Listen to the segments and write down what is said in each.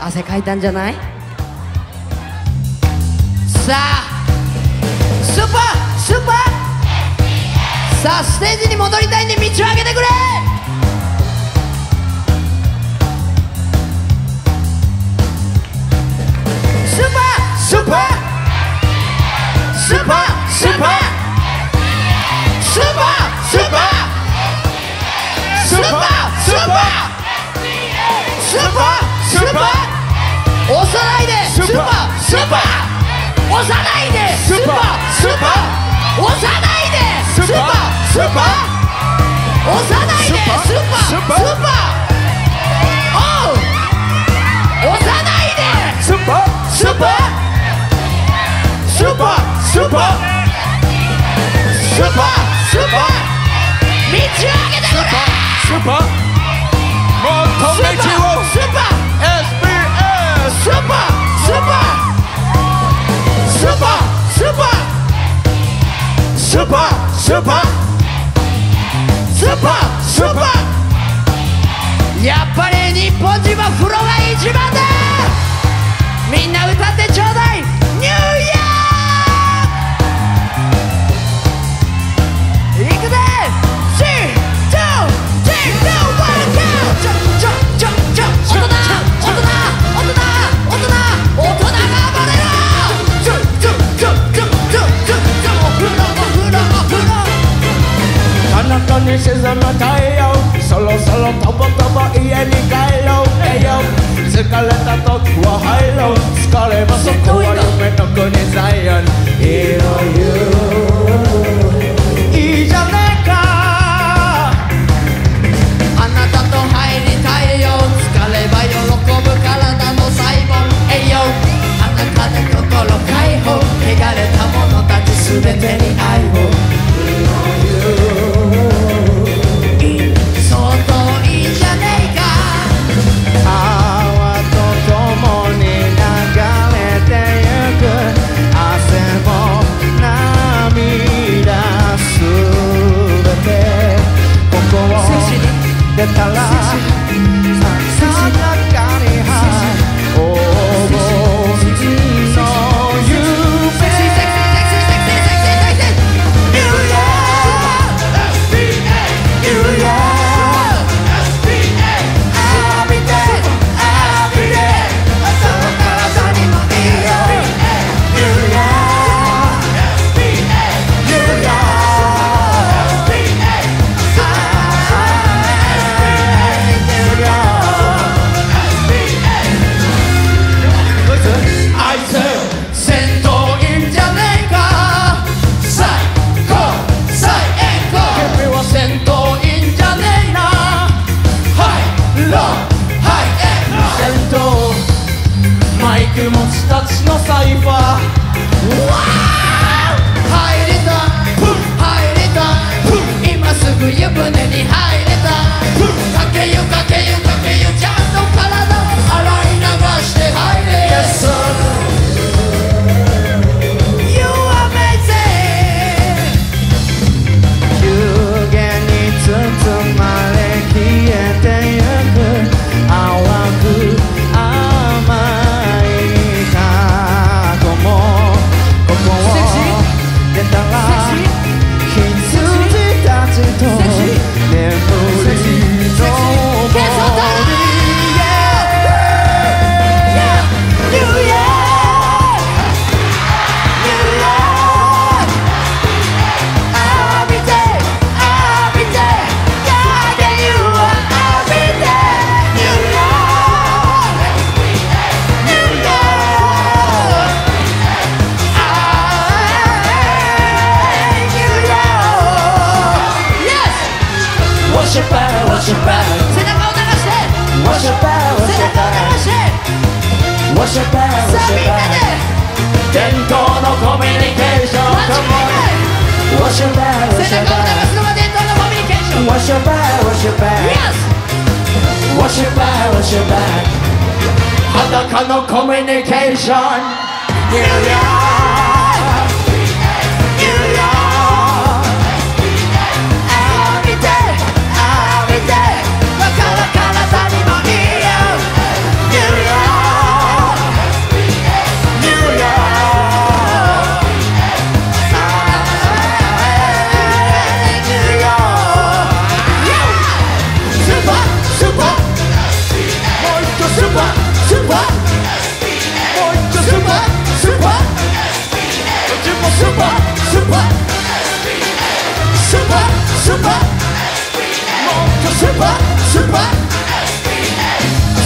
汗かいたんじゃない？さあスーパースーパー。さあステージに戻りたいんで道を開けてくれ。スーパースーパー。スーパースーパー。スーパースーパー。スーパースーパー。スーパースーパー。ーパー。押さないで。スーパー。スーパー。押さないで。スーパー。スーパー。押さないで。スーパー。スーパー。おう。押さないで。スーパー。スーパー。スーパー。スーパー。スーパー。スーパー。道を開けてくれスーパー。もっとスーパー。道をスーパスーパースーパースーパーやっぱり日本人は風呂が一番だ。みんな歌ってちょうだい。ニューれた時は入ろう。疲ればそこは夢の国ザ que mon 教えて教えて伝統のコミュニケーション教えて教えて教えて教えて教えて教えて教えて教えて教えて裸のコミュニケーション New York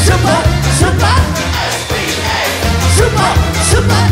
スーパースーパースーパ